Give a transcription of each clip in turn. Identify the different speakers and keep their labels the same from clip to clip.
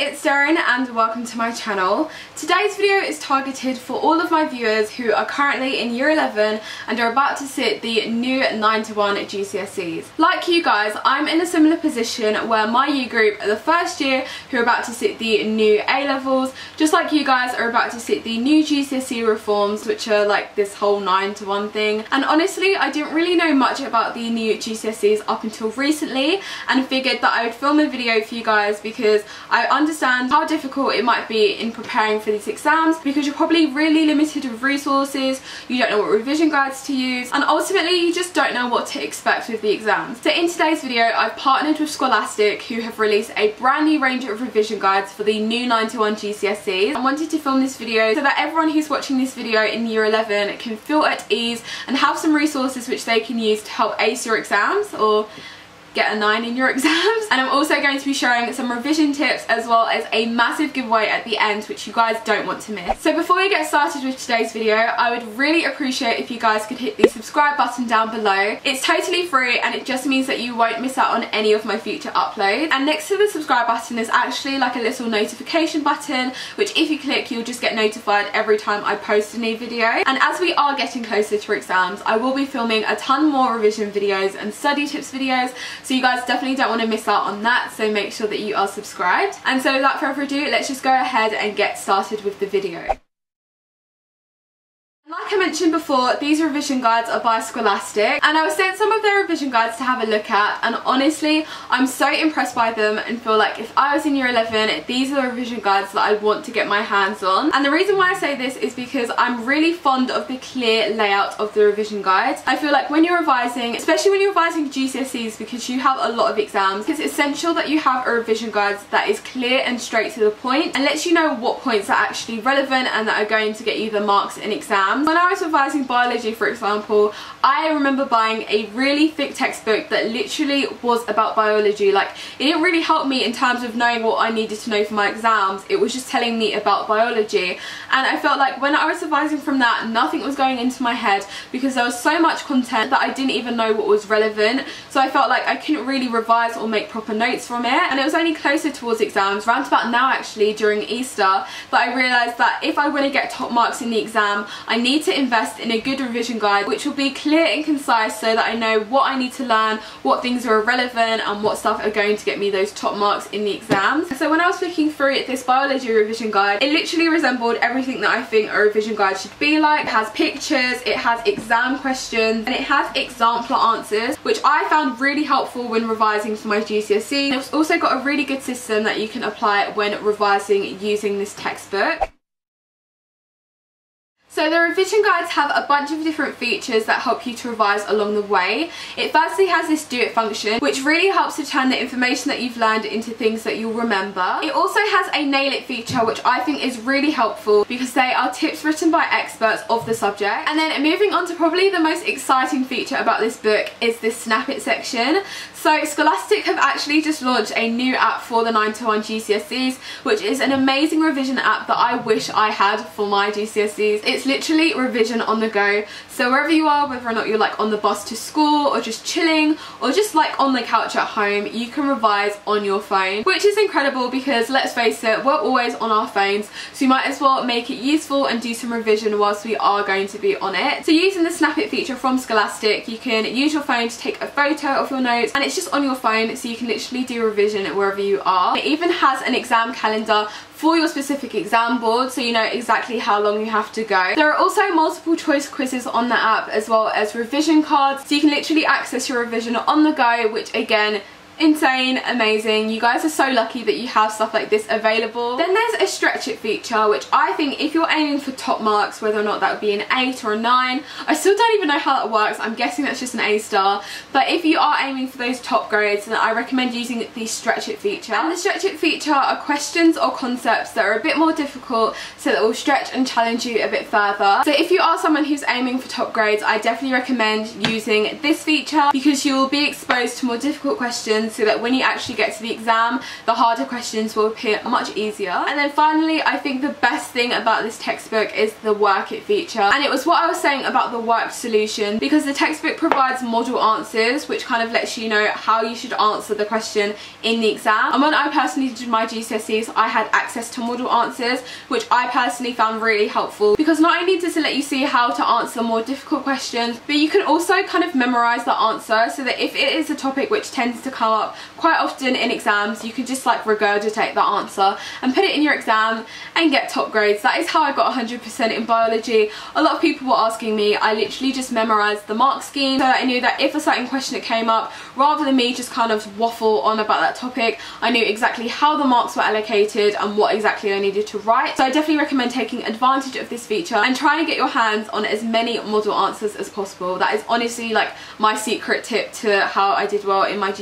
Speaker 1: it's Derin and welcome to my channel. Today's video is targeted for all of my viewers who are currently in year 11 and are about to sit the new 9 to 1 GCSEs. Like you guys, I'm in a similar position where my year group are the first year who are about to sit the new A levels, just like you guys are about to sit the new GCSE reforms which are like this whole 9 to 1 thing. And honestly, I didn't really know much about the new GCSEs up until recently and figured that I would film a video for you guys because I understand how difficult it might be in preparing for these exams because you're probably really limited with resources, you don't know what revision guides to use, and ultimately you just don't know what to expect with the exams. So in today's video, I've partnered with Scholastic who have released a brand new range of revision guides for the new 91 GCSEs. I wanted to film this video so that everyone who's watching this video in year 11 can feel at ease and have some resources which they can use to help ace your exams or get a 9 in your exams and I'm also going to be sharing some revision tips as well as a massive giveaway at the end which you guys don't want to miss. So before we get started with today's video I would really appreciate if you guys could hit the subscribe button down below. It's totally free and it just means that you won't miss out on any of my future uploads and next to the subscribe button is actually like a little notification button which if you click you'll just get notified every time I post a new video and as we are getting closer to exams I will be filming a ton more revision videos and study tips videos so you guys definitely don't want to miss out on that. So make sure that you are subscribed. And so without further ado, let's just go ahead and get started with the video. Like I mentioned before, these revision guides are by Scholastic and I was sent some of their revision guides to have a look at and honestly I'm so impressed by them and feel like if I was in year 11 these are the revision guides that I want to get my hands on and the reason why I say this is because I'm really fond of the clear layout of the revision guides. I feel like when you're revising, especially when you're revising GCSEs because you have a lot of exams, it's essential that you have a revision guide that is clear and straight to the point and lets you know what points are actually relevant and that are going to get you the marks in exams when I was revising biology for example I remember buying a really thick textbook that literally was about biology. Like it didn't really help me in terms of knowing what I needed to know for my exams. It was just telling me about biology. And I felt like when I was revising from that nothing was going into my head because there was so much content that I didn't even know what was relevant. So I felt like I couldn't really revise or make proper notes from it. And it was only closer towards exams round about now actually during Easter that I realised that if I want to get top marks in the exam I need need to invest in a good revision guide which will be clear and concise so that I know what I need to learn, what things are relevant and what stuff are going to get me those top marks in the exams. So when I was flicking through this biology revision guide, it literally resembled everything that I think a revision guide should be like. It has pictures, it has exam questions and it has exemplar answers which I found really helpful when revising for my GCSE. It's also got a really good system that you can apply when revising using this textbook. So the revision guides have a bunch of different features that help you to revise along the way. It firstly has this do it function which really helps to turn the information that you've learned into things that you'll remember. It also has a nail it feature which I think is really helpful because they are tips written by experts of the subject. And then moving on to probably the most exciting feature about this book is this snap it section. So Scholastic have actually just launched a new app for the 9 to 1 GCSEs which is an amazing revision app that I wish I had for my GCSEs. It's literally revision on the go so wherever you are whether or not you're like on the bus to school or just chilling or just like on the couch at home you can revise on your phone which is incredible because let's face it we're always on our phones so you might as well make it useful and do some revision whilst we are going to be on it. So using the snap it feature from Scholastic you can use your phone to take a photo of your notes and it's just on your phone so you can literally do revision wherever you are. It even has an exam calendar for your specific exam board so you know exactly how long you have to go. There are also multiple choice quizzes on the app as well as revision cards so you can literally access your revision on the go which again insane, amazing. You guys are so lucky that you have stuff like this available. Then there's a stretch it feature, which I think if you're aiming for top marks, whether or not that would be an 8 or a 9, I still don't even know how that works. I'm guessing that's just an A star. But if you are aiming for those top grades, then I recommend using the stretch it feature. And the stretch it feature are questions or concepts that are a bit more difficult so that will stretch and challenge you a bit further. So if you are someone who's aiming for top grades, I definitely recommend using this feature because you will be exposed to more difficult questions so that when you actually get to the exam the harder questions will appear much easier. And then finally I think the best thing about this textbook is the work it feature. And it was what I was saying about the worked solution because the textbook provides model answers which kind of lets you know how you should answer the question in the exam. And when I personally did my GCSEs I had access to model answers which I personally found really helpful. Because not only does it let you see how to answer more difficult questions but you can also kind of memorize the answer so that if it is a topic which tends to come up quite often in exams you can just like regurgitate the answer and put it in your exam and get top grades. That is how I got 100% in biology. A lot of people were asking me I literally just memorized the mark scheme. So I knew that if a certain question that came up rather than me just kind of waffle on about that topic I knew exactly how the marks were allocated and what exactly I needed to write. So I definitely recommend taking advantage of this feature and try and get your hands on as many model answers as possible. That is honestly like my secret tip to how I did well in my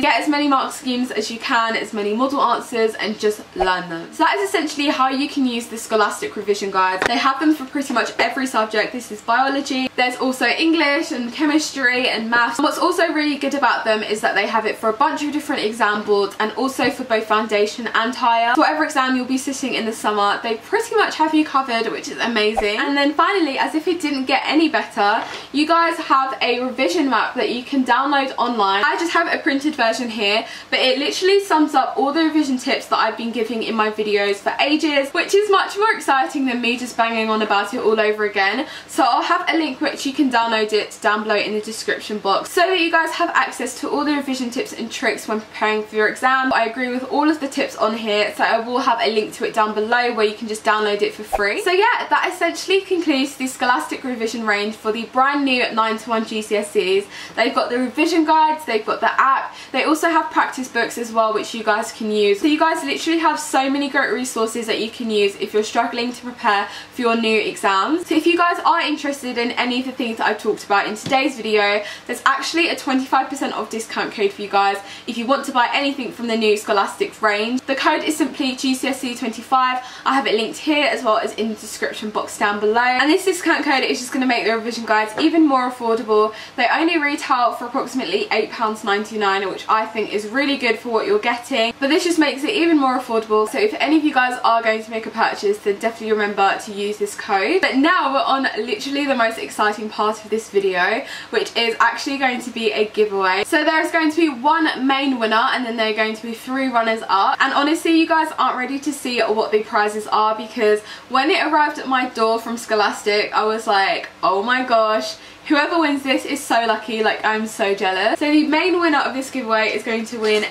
Speaker 1: Get as many mark schemes as you can as many model answers and just learn them so that is essentially how you can use the scholastic revision guides they have them for pretty much every subject this is biology there's also English and chemistry and maths what's also really good about them is that they have it for a bunch of different exam boards and also for both foundation and higher. So whatever exam you'll be sitting in the summer, they pretty much have you covered, which is amazing. And then finally, as if it didn't get any better, you guys have a revision map that you can download online. I just have a printed version here, but it literally sums up all the revision tips that I've been giving in my videos for ages, which is much more exciting than me just banging on about it all over again. So I'll have a link which you can download it down below in the description box so that you guys have access to all the revision tips and tricks when preparing for your exam. I agree with all of the tips on here so I will have a link to it down below where you can just download it for free. So yeah that essentially concludes the Scholastic revision range for the brand new 9 to 1 GCSEs. They've got the revision guides, they've got the app, they also have practice books as well which you guys can use. So you guys literally have so many great resources that you can use if you're struggling to prepare for your new exams. So if you guys are interested in any of the things that I've talked about in today's video there's actually a 25% off discount code for you guys if you want to buy anything from the new Scholastic range. The code is simply GCSE25. I have it linked here as well as in the description box down below. And this discount code is just going to make the revision guides even more affordable. They only retail for approximately £8.99 which I think is really good for what you're getting. But this just makes it even more affordable. So if any of you guys are going to make a purchase then definitely remember to use this code. But now we're on literally the most exciting part of this video which is actually going to be a giveaway. So there's going to be one main winner and then there are going to be three runners up and honestly you guys aren't ready to see what the prizes are because when it arrived at my door from Scholastic I was like oh my gosh whoever wins this is so lucky like I'm so jealous. So the main winner of this giveaway is going to win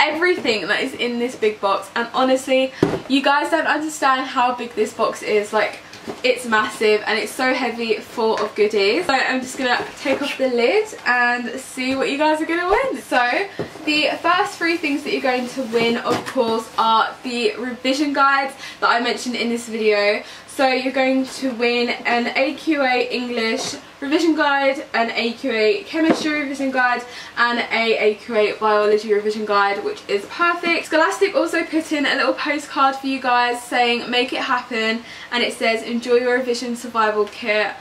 Speaker 1: everything that is in this big box and honestly you guys don't understand how big this box is like it's massive and it's so heavy full of goodies. So I'm just to take off the lid and see what you guys are to win. So the first three things that you're going to win of course are the revision guides that I mentioned in this video. So you're going to win an AQA English revision guide, an AQA chemistry revision guide and a AQA biology revision guide which is perfect. Scholastic also put in a little postcard for you guys saying make it happen and it says enjoy your revision survival kit.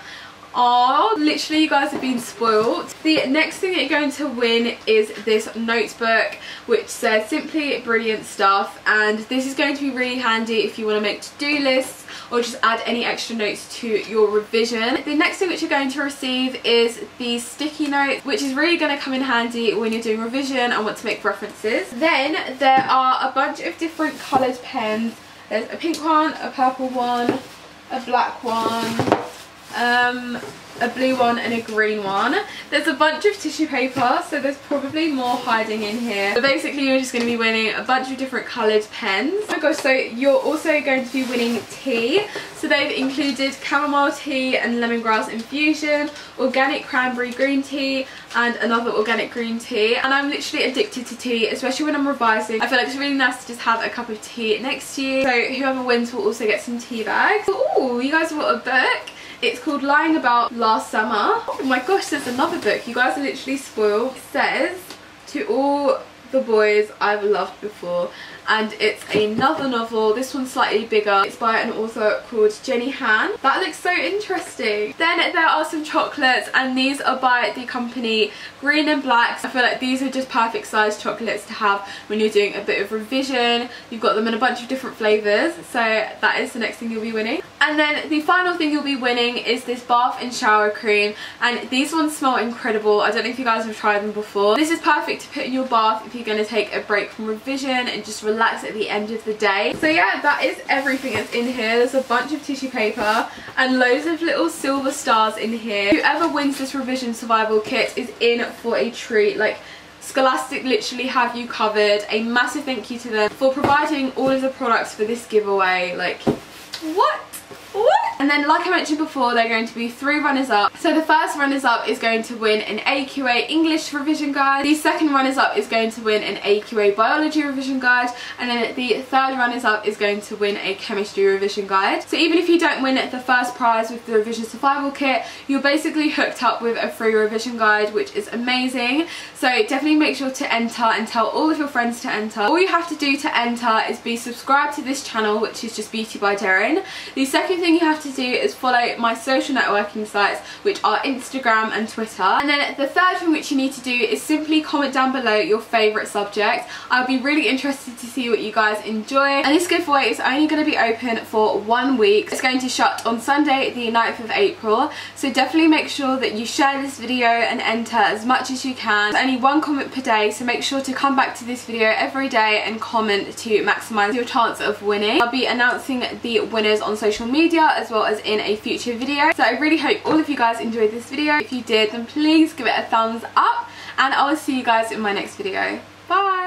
Speaker 1: Oh, literally you guys have been spoiled. The next thing that you're going to win is this notebook which says simply brilliant stuff and this is going to be really handy if you want to make to-do lists or just add any extra notes to your revision. The next thing which you're going to receive is the sticky notes which is really going to come in handy when you're doing revision and want to make references. Then there are a bunch of different coloured pens. There's a pink one, a purple one, a black one, um, a blue one and a green one. There's a bunch of tissue paper, so there's probably more hiding in here. But basically you're just going to be winning a bunch of different coloured pens. Oh my gosh, so you're also going to be winning tea. So they've included chamomile tea and lemongrass infusion, organic cranberry green tea, and another organic green tea. And I'm literally addicted to tea, especially when I'm revising. I feel like it's really nice to just have a cup of tea next to you. So whoever wins will also get some tea bags. Oh, you guys want a book? It's called Lying About Last Summer. Oh my gosh, there's another book. You guys are literally spoiled. It says, to all the boys I've loved before. And it's another novel. This one's slightly bigger. It's by an author called Jenny Han. That looks so interesting. Then there are some chocolates and these are by the company Green and Blacks. I feel like these are just perfect size chocolates to have when you're doing a bit of revision. You've got them in a bunch of different flavours so that is the next thing you'll be winning. And then the final thing you'll be winning is this bath and shower cream and these ones smell incredible. I don't know if you guys have tried them before. This is perfect to put in your bath if you're going to take a break from revision and just relax at the end of the day. So yeah, that is everything that's in here. There's a bunch of tissue paper and loads of little silver stars in here. Whoever wins this revision survival kit is in for a treat. Like Scholastic literally have you covered. A massive thank you to them for providing all of the products for this giveaway. Like, what? And then like I mentioned before, they're going to be three runners up. So the first runners up is going to win an AQA English revision guide. The second runners up is going to win an AQA Biology revision guide. And then the third runners up is going to win a Chemistry revision guide. So even if you don't win the first prize with the revision survival kit, you're basically hooked up with a free revision guide, which is amazing. So definitely make sure to enter and tell all of your friends to enter. All you have to do to enter is be subscribed to this channel, which is just Beauty by Derin. The second thing you have to do is follow my social networking sites which are Instagram and Twitter. And then the third thing which you need to do is simply comment down below your favourite subject. I'll be really interested to see what you guys enjoy. And this giveaway is only going to be open for one week. It's going to shut on Sunday the 9th of April. So definitely make sure that you share this video and enter as much as you can. There's only one comment per day so make sure to come back to this video every day and comment to maximise your chance of winning. I'll be announcing the winners on social media as well as in a future video. So I really hope all of you guys enjoyed this video. If you did, then please give it a thumbs up and I will see you guys in my next video. Bye!